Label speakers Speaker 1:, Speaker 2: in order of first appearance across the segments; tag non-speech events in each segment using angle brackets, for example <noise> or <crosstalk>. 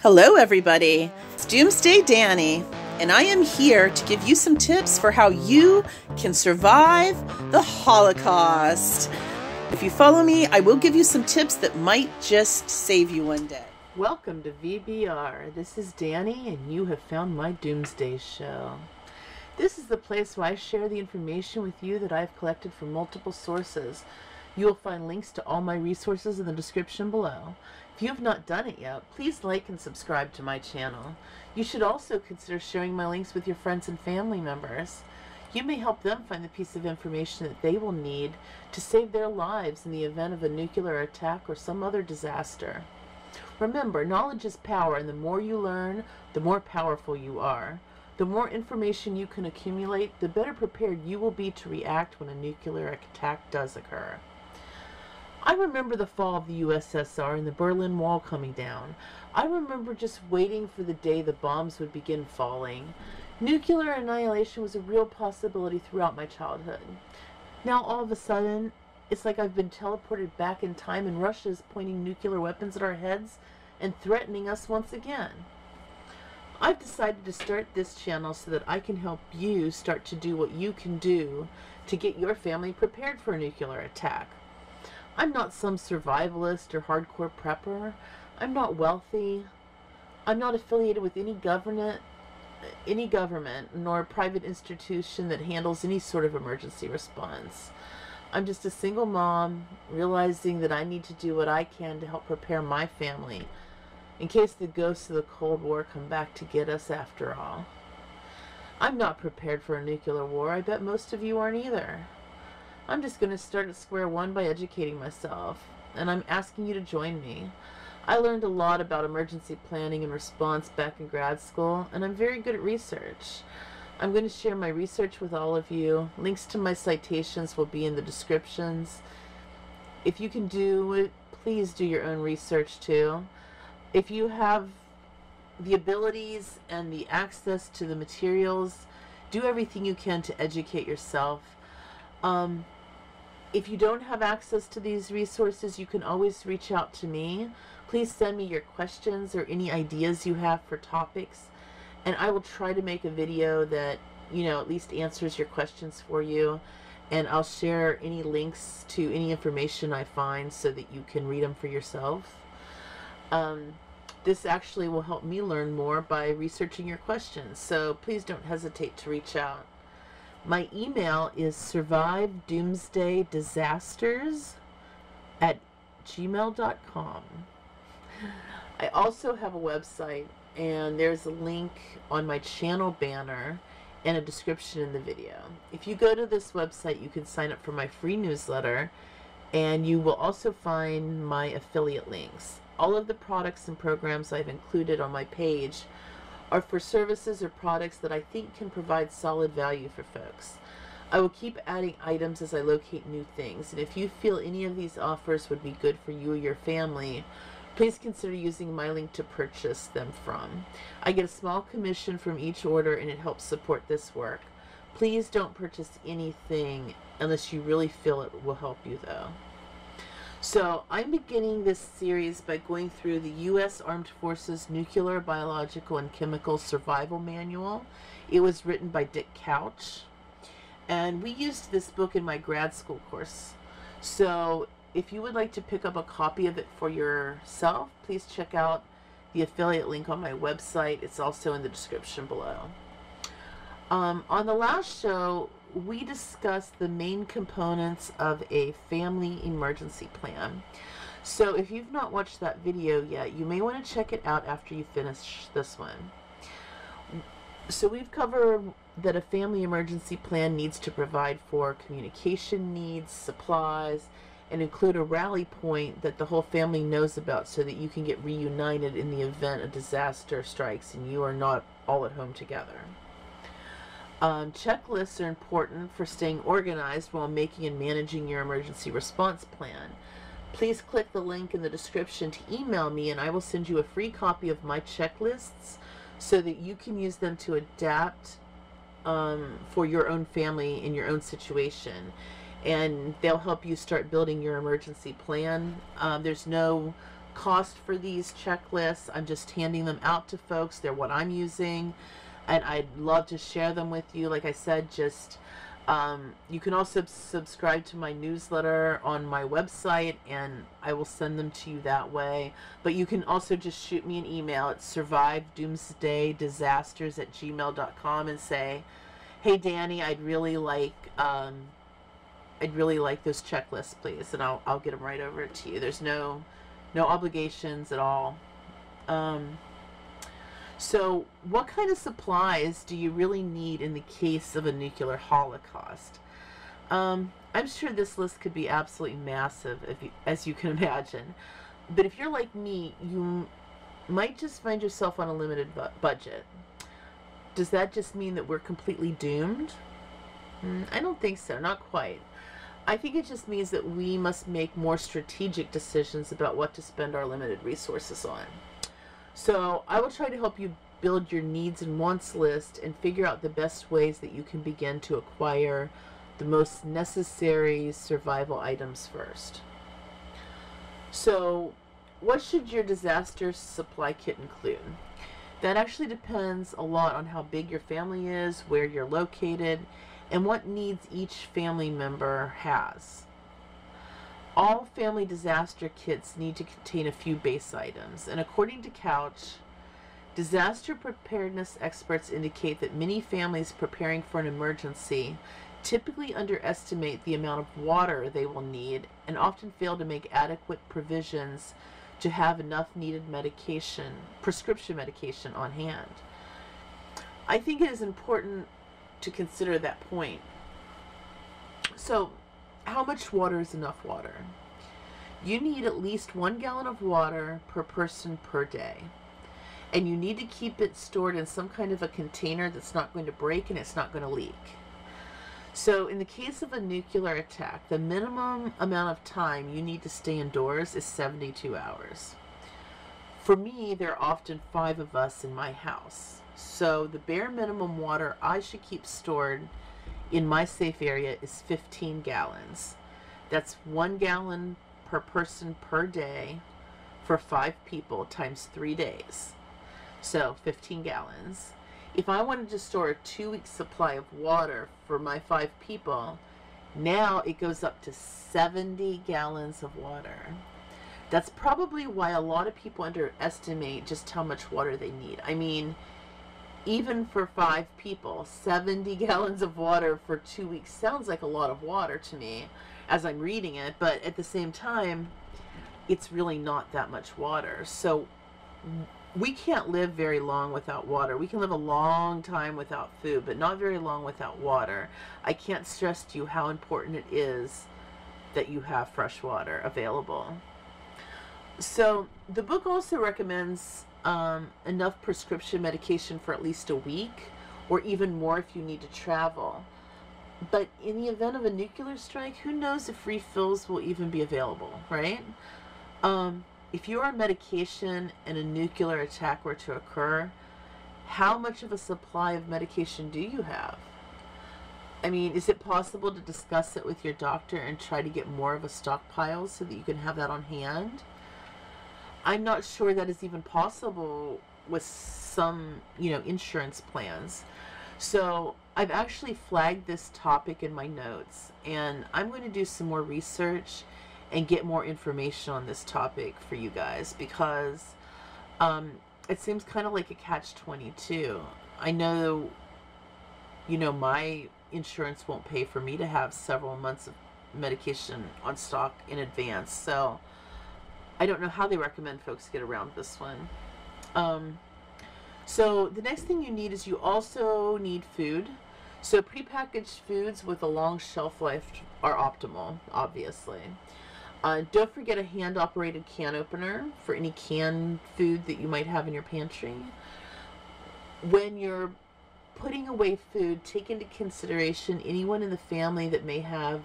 Speaker 1: Hello, everybody. It's Doomsday Dani, and I am here to give you some tips for how you can survive the Holocaust. If you follow me, I will give you some tips that might just save you one day.
Speaker 2: Welcome to VBR. This is Dani, and you have found my Doomsday Show. This is the place where I share the information with you that I've collected from multiple sources. You will find links to all my resources in the description below. If you have not done it yet, please like and subscribe to my channel. You should also consider sharing my links with your friends and family members. You may help them find the piece of information that they will need to save their lives in the event of a nuclear attack or some other disaster. Remember, knowledge is power, and the more you learn, the more powerful you are. The more information you can accumulate, the better prepared you will be to react when a nuclear attack does occur. I remember the fall of the USSR and the Berlin Wall coming down. I remember just waiting for the day the bombs would begin falling. Nuclear annihilation was a real possibility throughout my childhood. Now, all of a sudden, it's like I've been teleported back in time and Russia is pointing nuclear weapons at our heads and threatening us once again. I've decided to start this channel so that I can help you start to do what you can do to get your family prepared for a nuclear attack. I'm not some survivalist or hardcore prepper. I'm not wealthy. I'm not affiliated with any government, any government, nor a private institution that handles any sort of emergency response. I'm just a single mom realizing that I need to do what I can to help prepare my family in case the ghosts of the Cold War come back to get us after all. I'm not prepared for a nuclear war. I bet most of you aren't either. I'm just going to start at square one by educating myself, and I'm asking you to join me. I learned a lot about emergency planning and response back in grad school, and I'm very good at research. I'm going to share my research with all of you. Links to my citations will be in the descriptions. If you can do it, please do your own research too. If you have the abilities and the access to the materials, do everything you can to educate yourself. Um, if you don't have access to these resources, you can always reach out to me. Please send me your questions or any ideas you have for topics, and I will try to make a video that, you know, at least answers your questions for you. And I'll share any links to any information I find so that you can read them for yourself. Um, this actually will help me learn more by researching your questions, so please don't hesitate to reach out. My email is survivedoomsdaydisasters at gmail.com. I also have a website, and there's a link on my channel banner and a description in the video. If you go to this website, you can sign up for my free newsletter, and you will also find my affiliate links. All of the products and programs I've included on my page are for services or products that I think can provide solid value for folks. I will keep adding items as I locate new things, and if you feel any of these offers would be good for you or your family, please consider using my link to purchase them from. I get a small commission from each order and it helps support this work. Please don't purchase anything unless you really feel it will help you though. So I'm beginning this series by going through the U.S. Armed Forces Nuclear, Biological, and Chemical Survival Manual. It was written by Dick Couch. And we used this book in my grad school course. So if you would like to pick up a copy of it for yourself, please check out the affiliate link on my website. It's also in the description below. Um, on the last show, we discussed the main components of a family emergency plan. So if you've not watched that video yet, you may want to check it out after you finish this one. So we've covered that a family emergency plan needs to provide for communication needs, supplies, and include a rally point that the whole family knows about so that you can get reunited in the event a disaster strikes and you are not all at home together. Um, checklists are important for staying organized while making and managing your emergency response plan. Please click the link in the description to email me and I will send you a free copy of my checklists so that you can use them to adapt um, for your own family in your own situation. And they'll help you start building your emergency plan. Um, there's no cost for these checklists. I'm just handing them out to folks. They're what I'm using, and I'd love to share them with you. Like I said, just um, you can also subscribe to my newsletter on my website, and I will send them to you that way. But you can also just shoot me an email at survivedoomsdaydisasters at gmail.com and say, hey, Dani, I'd really like. Um, I'd really like those checklists, please, and I'll, I'll get them right over to you. There's no no obligations at all. Um, so, what kind of supplies do you really need in the case of a nuclear holocaust? Um, I'm sure this list could be absolutely massive, you, as you can <laughs> imagine. But if you're like me, you might just find yourself on a limited bu budget. Does that just mean that we're completely doomed? Mm, I don't think so, not quite. I think it just means that we must make more strategic decisions about what to spend our limited resources on. So I will try to help you build your needs and wants list and figure out the best ways that you can begin to acquire the most necessary survival items first. So what should your disaster supply kit include? That actually depends a lot on how big your family is, where you're located, and what needs each family member has. All family disaster kits need to contain a few base items, and according to Couch, disaster preparedness experts indicate that many families preparing for an emergency typically underestimate the amount of water they will need and often fail to make adequate provisions to have enough needed medication, prescription medication on hand. I think it is important to consider that point. So, how much water is enough water? You need at least one gallon of water per person per day. And you need to keep it stored in some kind of a container that's not going to break and it's not going to leak. So, in the case of a nuclear attack, the minimum amount of time you need to stay indoors is 72 hours. For me, there are often five of us in my house. So, the bare minimum water I should keep stored in my safe area is 15 gallons. That's one gallon per person per day for five people times three days. So 15 gallons. If I wanted to store a two week supply of water for my five people, now it goes up to 70 gallons of water. That's probably why a lot of people underestimate just how much water they need. I mean, even for five people, 70 gallons of water for two weeks sounds like a lot of water to me as I'm reading it, but at the same time, it's really not that much water. So we can't live very long without water. We can live a long time without food, but not very long without water. I can't stress to you how important it is that you have fresh water available. So the book also recommends um, enough prescription medication for at least a week or even more if you need to travel. But in the event of a nuclear strike, who knows if refills will even be available, right? Um, if you're on medication and a nuclear attack were to occur, how much of a supply of medication do you have? I mean, is it possible to discuss it with your doctor and try to get more of a stockpile so that you can have that on hand? I'm not sure that is even possible with some, you know, insurance plans. So I've actually flagged this topic in my notes and I'm going to do some more research and get more information on this topic for you guys because um, it seems kind of like a catch-22. I know, you know, my insurance won't pay for me to have several months of medication on stock in advance. So I don't know how they recommend folks get around this one. Um, so the next thing you need is you also need food. So prepackaged foods with a long shelf life are optimal, obviously. Uh, don't forget a hand-operated can opener for any canned food that you might have in your pantry. When you're putting away food, take into consideration anyone in the family that may have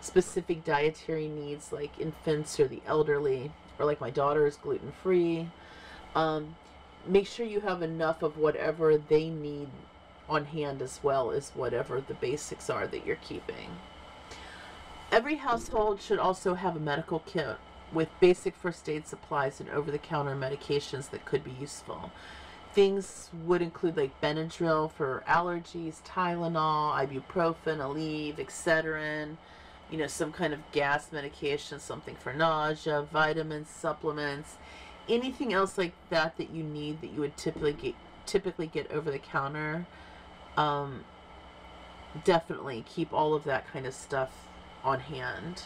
Speaker 2: specific dietary needs like infants or the elderly or like my daughter is gluten free. Um, make sure you have enough of whatever they need on hand as well as whatever the basics are that you're keeping. Every household should also have a medical kit with basic first aid supplies and over the counter medications that could be useful. Things would include like Benadryl for allergies, Tylenol, ibuprofen, Aleve, Excedrin, you know, some kind of gas medication, something for nausea, vitamins, supplements, anything else like that that you need that you would typically get, typically get over the counter. Um, definitely keep all of that kind of stuff on hand.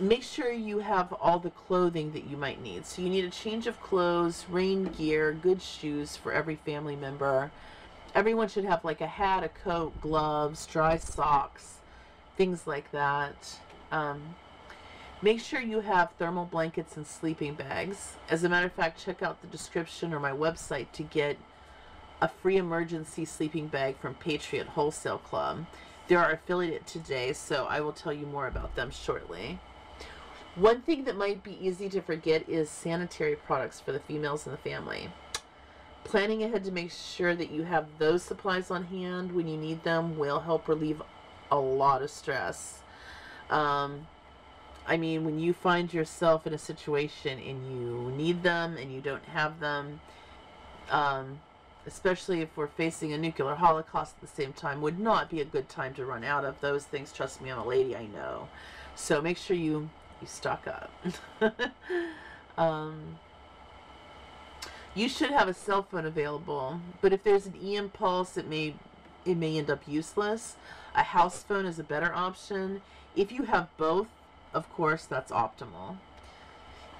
Speaker 2: Make sure you have all the clothing that you might need. So you need a change of clothes, rain gear, good shoes for every family member. Everyone should have like a hat, a coat, gloves, dry socks, things like that. Um, make sure you have thermal blankets and sleeping bags. As a matter of fact, check out the description or my website to get a free emergency sleeping bag from Patriot Wholesale Club. They're our affiliate today, so I will tell you more about them shortly. One thing that might be easy to forget is sanitary products for the females in the family. Planning ahead to make sure that you have those supplies on hand when you need them will help relieve a lot of stress. Um, I mean, when you find yourself in a situation and you need them and you don't have them, um, especially if we're facing a nuclear holocaust at the same time, would not be a good time to run out of those things. Trust me, I'm a lady, I know. So make sure you, you stock up. <laughs> um, you should have a cell phone available, but if there's an EM pulse, it may it may end up useless. A house phone is a better option. If you have both, of course, that's optimal.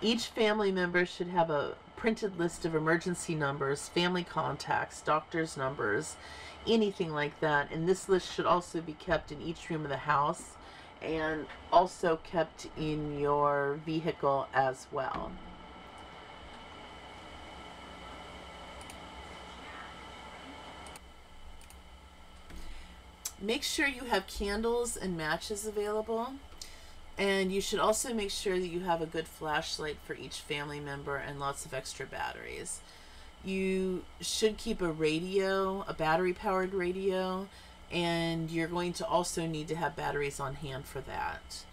Speaker 2: Each family member should have a printed list of emergency numbers, family contacts, doctor's numbers, anything like that. And this list should also be kept in each room of the house and also kept in your vehicle as well. Make sure you have candles and matches available. And you should also make sure that you have a good flashlight for each family member and lots of extra batteries. You should keep a radio, a battery powered radio, and you're going to also need to have batteries on hand for that.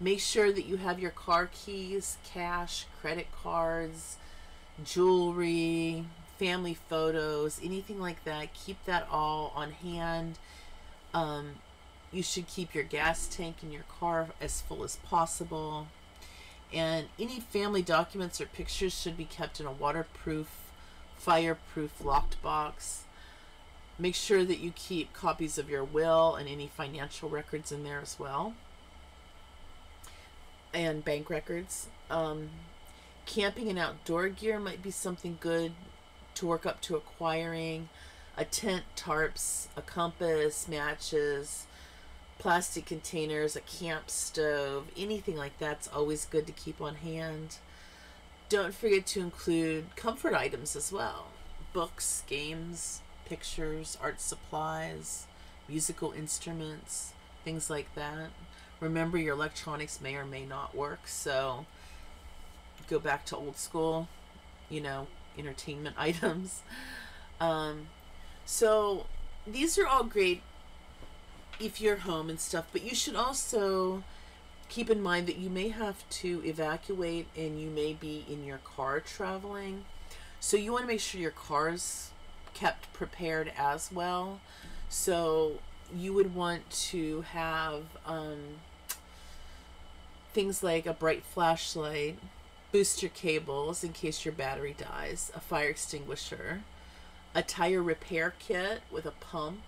Speaker 2: Make sure that you have your car keys, cash, credit cards, jewelry, family photos, anything like that. Keep that all on hand. Um, you should keep your gas tank in your car as full as possible. And any family documents or pictures should be kept in a waterproof, fireproof locked box. Make sure that you keep copies of your will and any financial records in there as well. And bank records. Um, camping and outdoor gear might be something good to work up to acquiring. A tent, tarps, a compass, matches, plastic containers, a camp stove, anything like that's always good to keep on hand. Don't forget to include comfort items as well books, games, pictures, art supplies, musical instruments, things like that. Remember, your electronics may or may not work, so go back to old school, you know, entertainment <laughs> items. Um, so these are all great if you're home and stuff, but you should also keep in mind that you may have to evacuate and you may be in your car traveling. So you want to make sure your car's kept prepared as well. So you would want to have um, things like a bright flashlight, booster cables in case your battery dies, a fire extinguisher, a tire repair kit with a pump,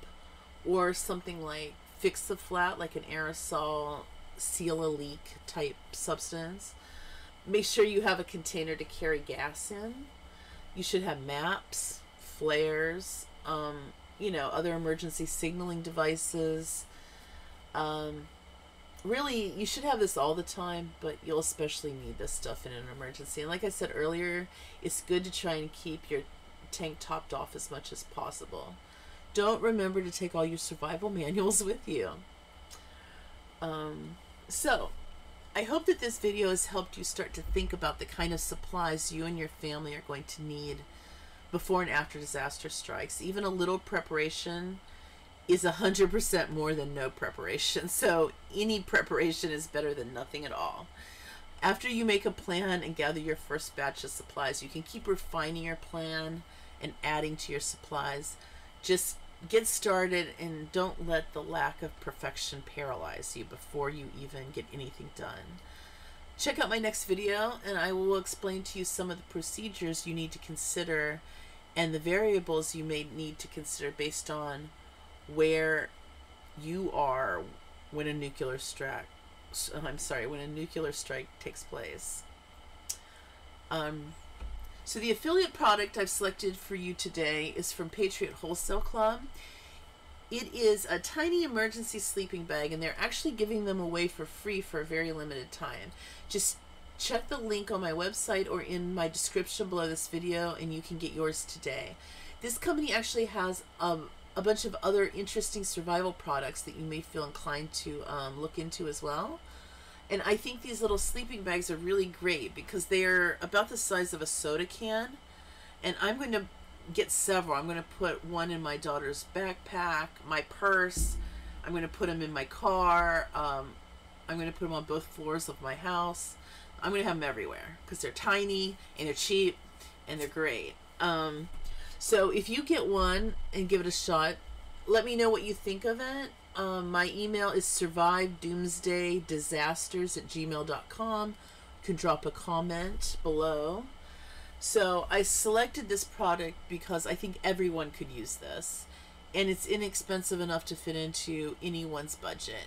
Speaker 2: or something like fix the flat like an aerosol seal a leak type substance. Make sure you have a container to carry gas in. You should have maps, flares, um, you know, other emergency signaling devices. Um, really, you should have this all the time, but you'll especially need this stuff in an emergency. And like I said earlier, it's good to try and keep your tank topped off as much as possible don't remember to take all your survival <laughs> manuals with you. Um, so, I hope that this video has helped you start to think about the kind of supplies you and your family are going to need before and after disaster strikes. Even a little preparation is 100% more than no preparation. <laughs> So, any preparation is better than nothing at all. After you make a plan and gather your first batch of supplies, you can keep refining your plan and adding to your supplies. Just get started and don't let the lack of perfection paralyze you before you even get anything done. Check out my next video and I will explain to you some of the procedures you need to consider and the variables you may need to consider based on where you are when a nuclear strike I'm sorry, when a nuclear strike takes place. Um, so the affiliate product I've selected for you today is from Patriot Wholesale Club. It is a tiny emergency sleeping bag, and they're actually giving them away for free for a very limited time. Just check the link on my website or in my description below this video, and you can get yours today. This company actually has um, a bunch of other interesting survival products that you may feel inclined to um, look into as well. And I think these little sleeping bags are really great because they're about the size of a soda can. And I'm going to get several. I'm going to put one in my daughter's backpack, my purse. I'm going to put them in my car. Um, I'm going to put them on both floors of my house. I'm going to have them everywhere because they're tiny and they're cheap and they're great. Um, so if you get one and give it a shot, let me know what you think of it. Um, my email is survivedoomsdaydisasters at gmail.com. You can drop a comment below. So I selected this product because I think everyone could use this. And it's inexpensive enough to fit into anyone's budget.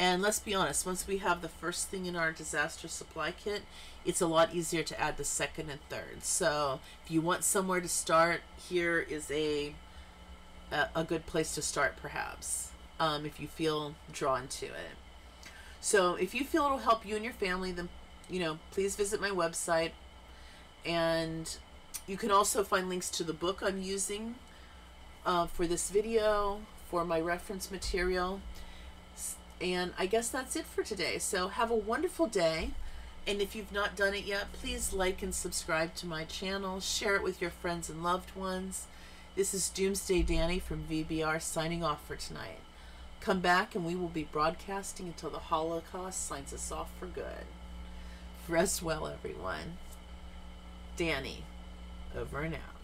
Speaker 2: And let's be honest, once we have the first thing in our disaster supply kit, it's a lot easier to add the second and third. So if you want somewhere to start, here is a a, a good place to start perhaps um, if you feel drawn to it. So if you feel it'll help you and your family, then you know please visit my website, and you can also find links to the book I'm using uh, for this video, for my reference material. And I guess that's it for today. So have a wonderful day. And if you've not done it yet, please like and subscribe to my channel. Share it with your friends and loved ones. This is Doomsday Dani from VBR signing off for tonight. Come back and we will be broadcasting until the Holocaust signs us off for good. Rest well, everyone. Dani, over and out.